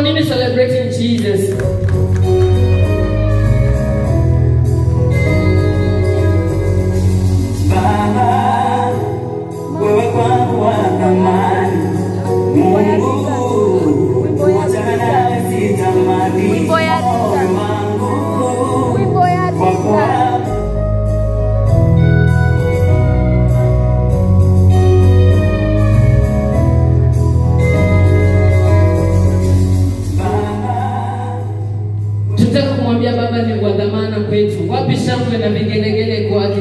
Continue celebrating Jesus. Tutaka kumwambia Baba ni wa dhamana kwetu. Wapi shangwe na vigelegele kwake?